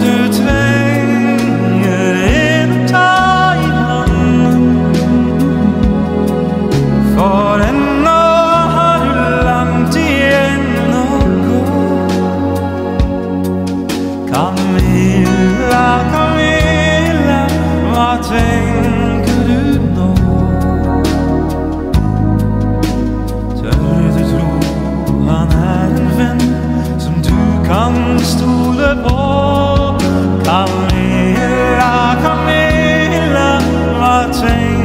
de twijfel. change.